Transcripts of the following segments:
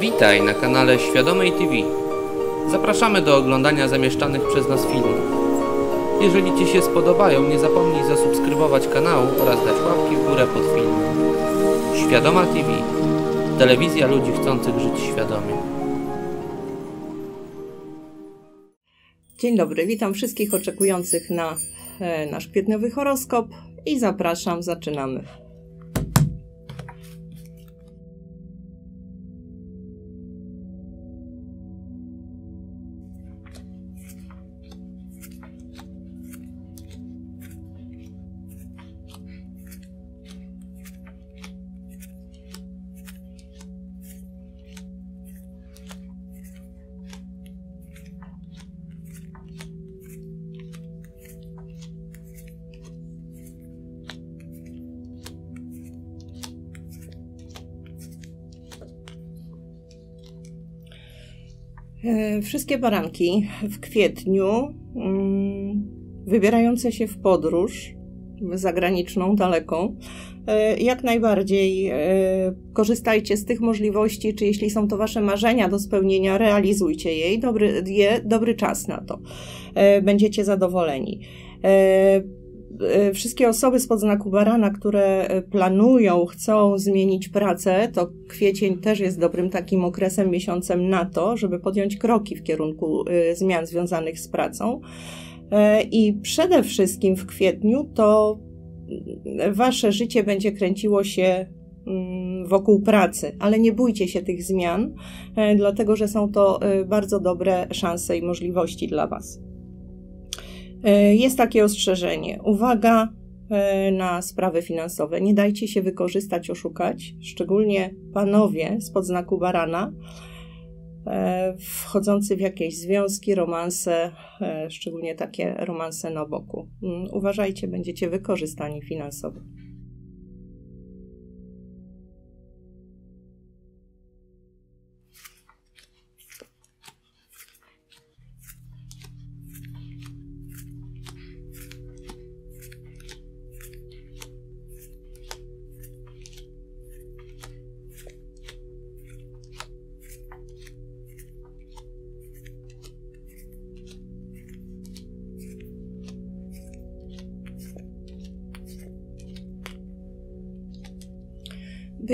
Witaj na kanale Świadomej TV. Zapraszamy do oglądania zamieszczanych przez nas filmów. Jeżeli Ci się spodobają, nie zapomnij zasubskrybować kanału oraz dać łapki w górę pod filmem. Świadoma TV. Telewizja ludzi chcących żyć świadomie. Dzień dobry, witam wszystkich oczekujących na e, nasz kwietniowy horoskop i zapraszam, zaczynamy. Wszystkie baranki w kwietniu mm, wybierające się w podróż zagraniczną, daleką, e, jak najbardziej e, korzystajcie z tych możliwości, czy jeśli są to Wasze marzenia do spełnienia, realizujcie je. Dobry, je, dobry czas na to. Będziecie zadowoleni wszystkie osoby spod znaku barana, które planują, chcą zmienić pracę, to kwiecień też jest dobrym takim okresem, miesiącem na to, żeby podjąć kroki w kierunku zmian związanych z pracą. I przede wszystkim w kwietniu to wasze życie będzie kręciło się wokół pracy, ale nie bójcie się tych zmian, dlatego że są to bardzo dobre szanse i możliwości dla was. Jest takie ostrzeżenie. Uwaga na sprawy finansowe. Nie dajcie się wykorzystać, oszukać, szczególnie panowie spod znaku barana, wchodzący w jakieś związki, romanse, szczególnie takie romanse na boku. Uważajcie, będziecie wykorzystani finansowo.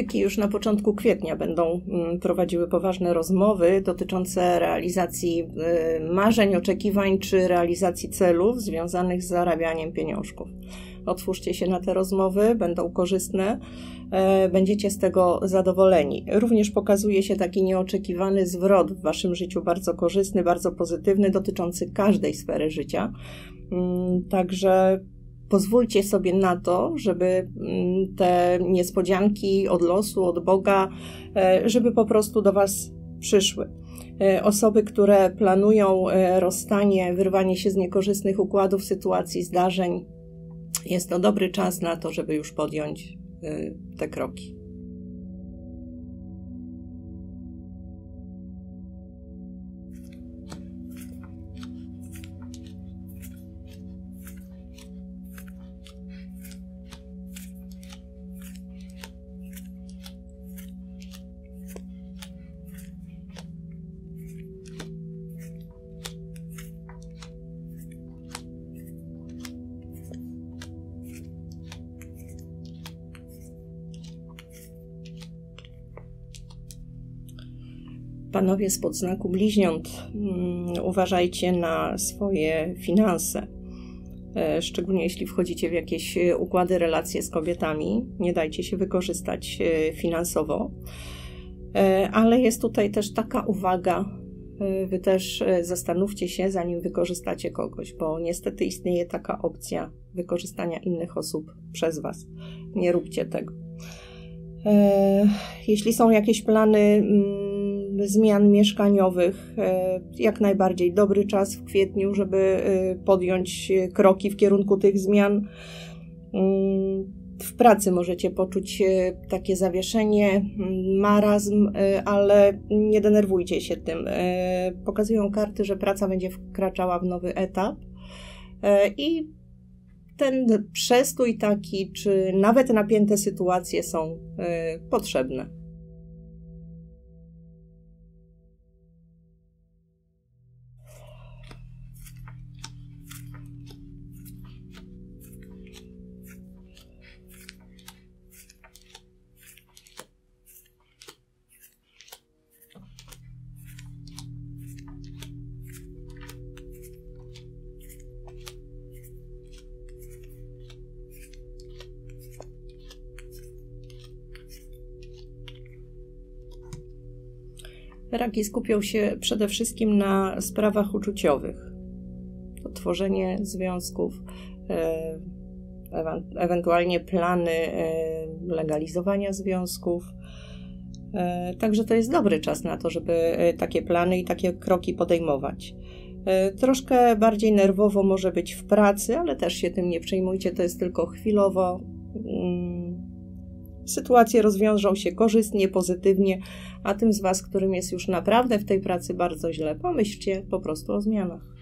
Byki już na początku kwietnia będą prowadziły poważne rozmowy dotyczące realizacji marzeń, oczekiwań czy realizacji celów związanych z zarabianiem pieniążków. Otwórzcie się na te rozmowy, będą korzystne, będziecie z tego zadowoleni. Również pokazuje się taki nieoczekiwany zwrot w Waszym życiu, bardzo korzystny, bardzo pozytywny, dotyczący każdej sfery życia. Także pozwólcie sobie na to, żeby te niespodzianki od losu, od Boga, żeby po prostu do Was przyszły. Osoby, które planują rozstanie, wyrwanie się z niekorzystnych układów, sytuacji, zdarzeń, jest to dobry czas na to, żeby już podjąć te kroki. Panowie spod znaku bliźniąt, uważajcie na swoje finanse. Szczególnie jeśli wchodzicie w jakieś układy, relacje z kobietami, nie dajcie się wykorzystać finansowo. Ale jest tutaj też taka uwaga, Wy też zastanówcie się, zanim wykorzystacie kogoś, bo niestety istnieje taka opcja wykorzystania innych osób przez Was. Nie róbcie tego. Jeśli są jakieś plany zmian mieszkaniowych, jak najbardziej dobry czas w kwietniu, żeby podjąć kroki w kierunku tych zmian. W pracy możecie poczuć takie zawieszenie, marazm, ale nie denerwujcie się tym. Pokazują karty, że praca będzie wkraczała w nowy etap i ten przestój taki, czy nawet napięte sytuacje są potrzebne. Raki skupią się przede wszystkim na sprawach uczuciowych. Tworzenie związków, e, ewentualnie plany e, legalizowania związków. E, także to jest dobry czas na to, żeby takie plany i takie kroki podejmować. Troszkę bardziej nerwowo może być w pracy, ale też się tym nie przejmujcie, to jest tylko chwilowo. Sytuacje rozwiążą się korzystnie, pozytywnie, a tym z Was, którym jest już naprawdę w tej pracy bardzo źle, pomyślcie po prostu o zmianach.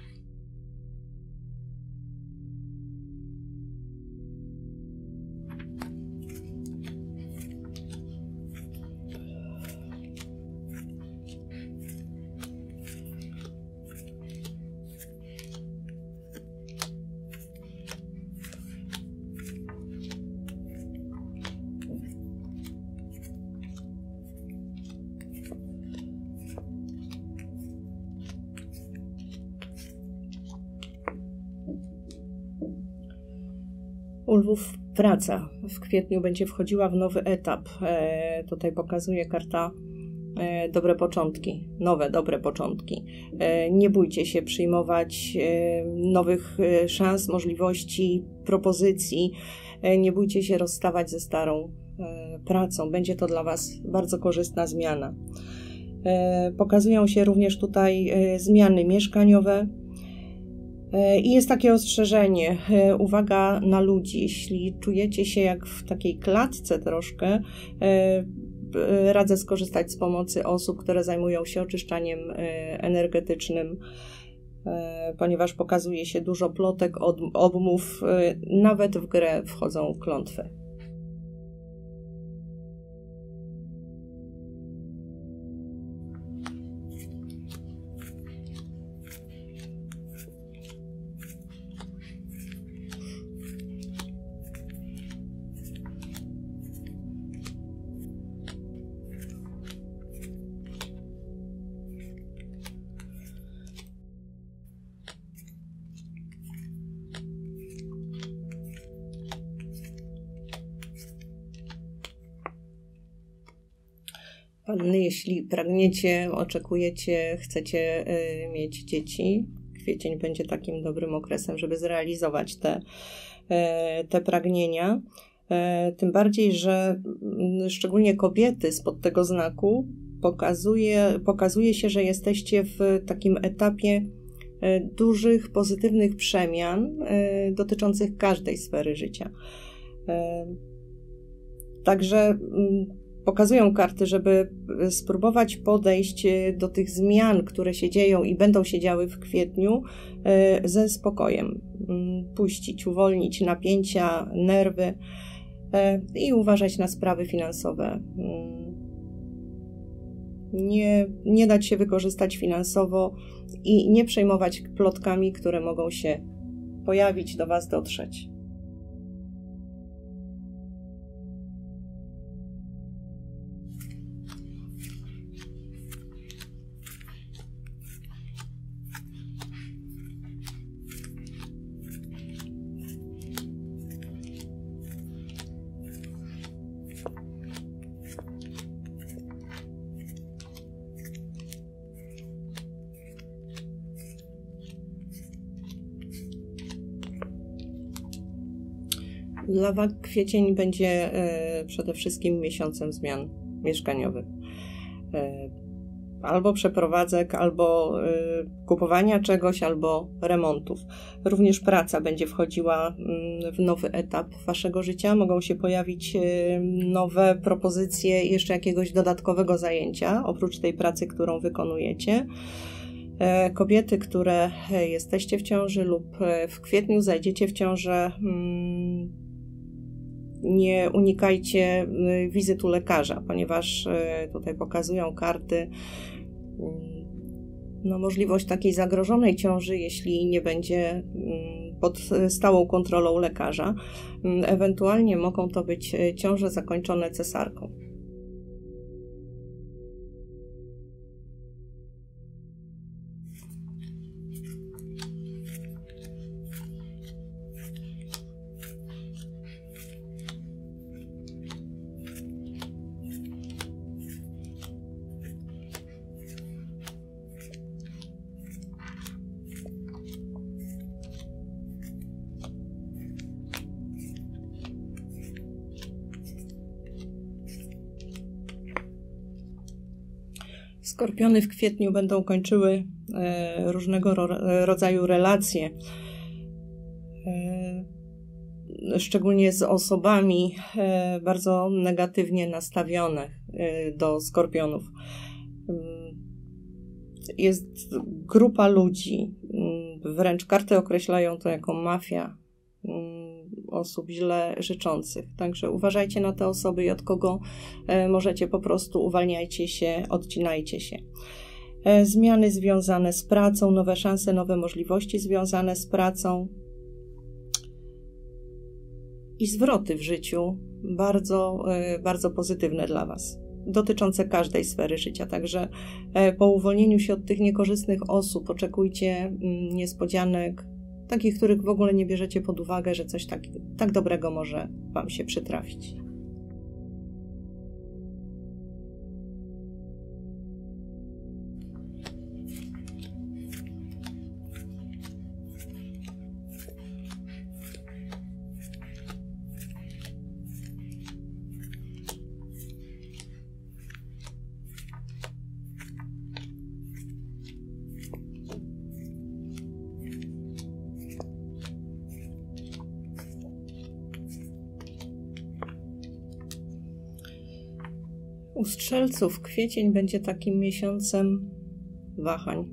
Lwów praca w kwietniu będzie wchodziła w nowy etap. E, tutaj pokazuje karta e, dobre początki, nowe dobre początki. E, nie bójcie się przyjmować nowych szans, możliwości, propozycji. Nie bójcie się rozstawać ze starą pracą. Będzie to dla Was bardzo korzystna zmiana. Pokazują się również tutaj zmiany mieszkaniowe, I jest takie ostrzeżenie, e, uwaga na ludzi. Jeśli czujecie się jak w takiej klatce troszkę, e, radzę skorzystać z pomocy osób, które zajmują się oczyszczaniem energetycznym, ponieważ pokazuje się dużo plotek, obmów, nawet w grę wchodzą klątwy. Panny, jeśli pragniecie, oczekujecie, chcecie y, mieć dzieci, kwiecień będzie takim dobrym okresem, żeby zrealizować te, y, te pragnienia. Y, tym bardziej, że mm, szczególnie kobiety spod tego znaku pokazuje, pokazuje się, że jesteście w takim etapie dużych, pozytywnych przemian dotyczących każdej sfery życia. Także mm, pokazują karty, żeby spróbować podejść e, do tych zmian, które się dzieją i będą się działy w kwietniu e, ze spokojem. Mm, puścić, uwolnić napięcia, nerwy e, i uważać na sprawy finansowe. Mm, nie, nie dać się wykorzystać finansowo i nie przejmować plotkami, które mogą się pojawić, do Was dotrzeć. Dla Wag kwiecień będzie e, przede wszystkim miesiącem zmian mieszkaniowych. E, albo przeprowadzek, albo e, kupowania czegoś, albo remontów. Również praca będzie wchodziła mm, w nowy etap Waszego życia. Mogą się pojawić nowe propozycje jeszcze jakiegoś dodatkowego zajęcia, oprócz tej pracy, którą wykonujecie. Kobiety, które jesteście w ciąży lub w kwietniu zajdziecie w ciążę, mm, nie unikajcie y, wizytu lekarza, ponieważ y, tutaj pokazują karty y, no, możliwość takiej zagrożonej ciąży, jeśli nie będzie pod stałą kontrolą lekarza. Ewentualnie mogą to być ciąże zakończone cesarką. Skorpiony w kwietniu będą kończyły e, różnego rodzaju relacje, e, szczególnie z osobami e, bardzo negatywnie nastawionych do skorpionów. Jest grupa ludzi, wręcz karty określają to jako mafia osób źle życzących. Także uważajcie na te osoby i od kogo e, możecie po prostu uwalniajcie się, odcinajcie się. E, zmiany związane z pracą, nowe szanse, nowe możliwości związane z pracą i zwroty w życiu bardzo, e, bardzo pozytywne dla Was, dotyczące każdej sfery życia. Także po uwolnieniu się od tych niekorzystnych osób oczekujcie mm, niespodzianek, takich, których w ogóle nie bierzecie pod uwagę, że coś tak, tak dobrego może Wam się przytrafić. U strzelców kwiecień będzie takim miesiącem wahań.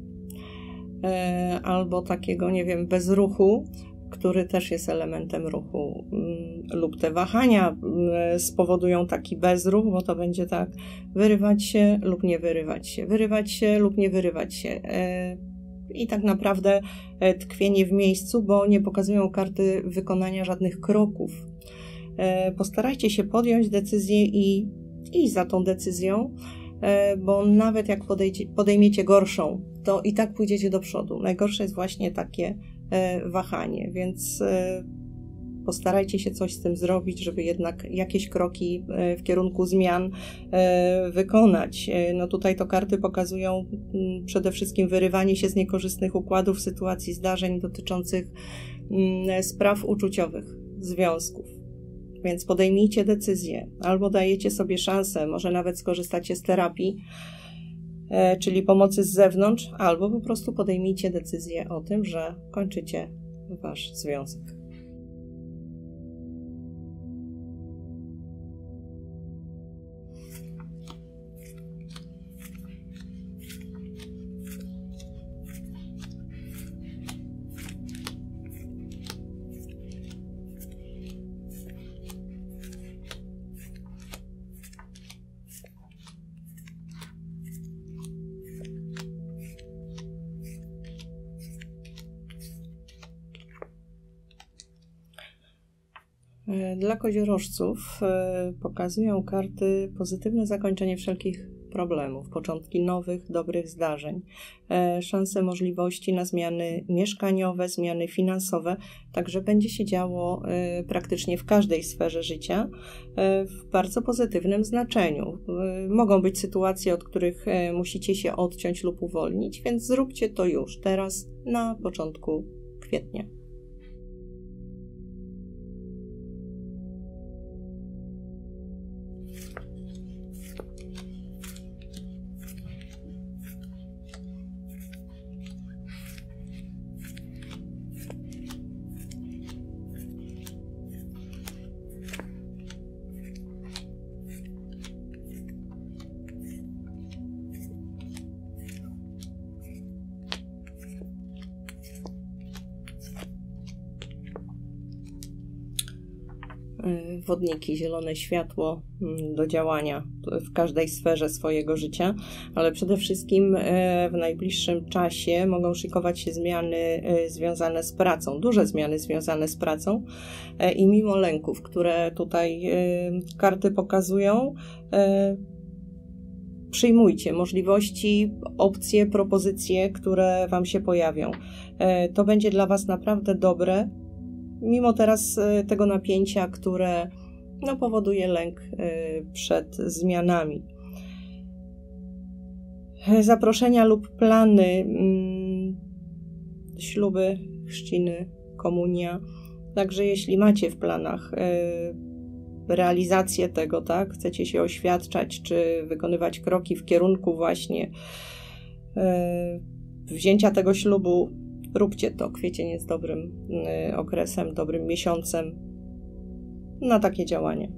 E, albo takiego, nie wiem, bezruchu, który też jest elementem ruchu, mm, lub te wahania mm, spowodują taki bezruch, bo to będzie tak wyrywać się lub nie wyrywać się, wyrywać się lub nie wyrywać się. E, I tak naprawdę e, tkwienie w miejscu, bo nie pokazują karty wykonania żadnych kroków. Postarajcie się podjąć decyzję i iść za tą decyzją, e, bo nawet jak podejmiecie gorszą, to i tak pójdziecie do przodu. Najgorsze jest właśnie takie e, wahanie, więc e, postarajcie się coś z tym zrobić, żeby jednak jakieś kroki w kierunku zmian wykonać. No tutaj to karty pokazują mm, przede wszystkim wyrywanie się z niekorzystnych układów, sytuacji, zdarzeń dotyczących mm, spraw uczuciowych, związków. Więc podejmijcie decyzję, albo dajecie sobie szansę, może nawet skorzystacie z terapii, e, czyli pomocy z zewnątrz, albo po prostu podejmijcie decyzję o tym, że kończycie wasz związek. Dla koziorożców e, pokazują karty pozytywne zakończenie wszelkich problemów, początki nowych, dobrych zdarzeń, e, szanse, możliwości na zmiany mieszkaniowe, zmiany finansowe. Także będzie się działo praktycznie w każdej sferze życia w bardzo pozytywnym znaczeniu. Mogą być sytuacje, od których musicie się odciąć lub uwolnić, więc zróbcie to już teraz na początku kwietnia. Wodniki, zielone światło mm, do działania w każdej sferze swojego życia, ale przede wszystkim e, w najbliższym czasie mogą szykować się zmiany e, związane z pracą, duże zmiany związane z pracą e, i mimo lęków, które tutaj karty pokazują, przyjmujcie możliwości, opcje, propozycje, które Wam się pojawią. To będzie dla Was naprawdę dobre, mimo teraz e, tego napięcia, które no, powoduje lęk e, przed zmianami. Zaproszenia lub plany, mm, śluby, chrzciny, komunia. Także jeśli macie w planach e, realizację tego, tak? Chcecie się oświadczać, czy wykonywać kroki w kierunku właśnie wzięcia tego ślubu, róbcie to. Kwiecień jest dobrym e, okresem, dobrym miesiącem na takie działanie.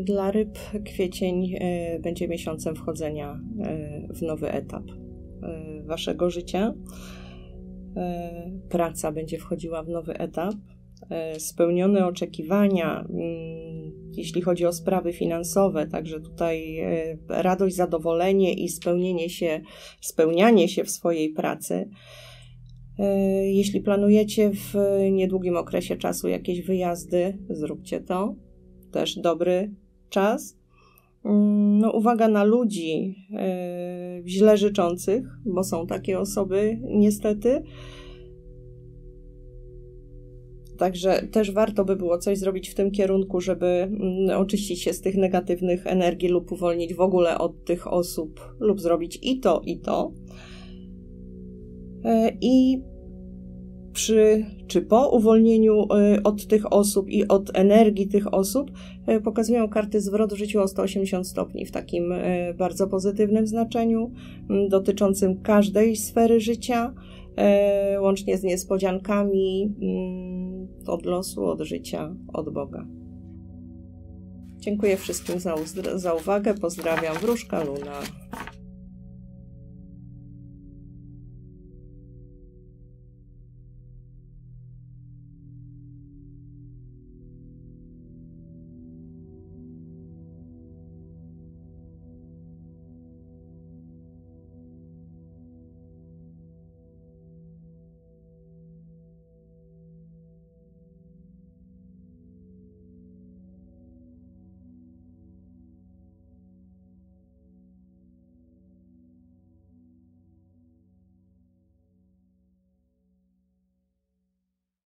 Dla ryb kwiecień e, będzie miesiącem wchodzenia e, w nowy etap e, waszego życia. E, Praca będzie wchodziła w nowy etap. E, Spełnione oczekiwania, mm, jeśli chodzi o sprawy finansowe, także tutaj e, radość, zadowolenie i spełnienie się, spełnianie się w swojej pracy. E, Jeśli planujecie w niedługim okresie czasu jakieś wyjazdy, zróbcie to też dobry czas. Mm, No, uwaga na ludzi e, źle życzących, bo są takie osoby, niestety. Także też warto by było coś zrobić w tym kierunku, żeby mm, oczyścić się z tych negatywnych energii lub uwolnić w ogóle od tych osób, lub zrobić i to, i to. E, I przy czy po uwolnieniu e, od tych osób i od energii tych osób e, pokazują karty zwrot w życiu o 180 stopni w takim e, bardzo pozytywnym znaczeniu, dotyczącym każdej sfery życia, łącznie z niespodziankami od losu, od życia, od Boga. Dziękuję wszystkim za, za uwagę. Pozdrawiam. Wróżka Luna.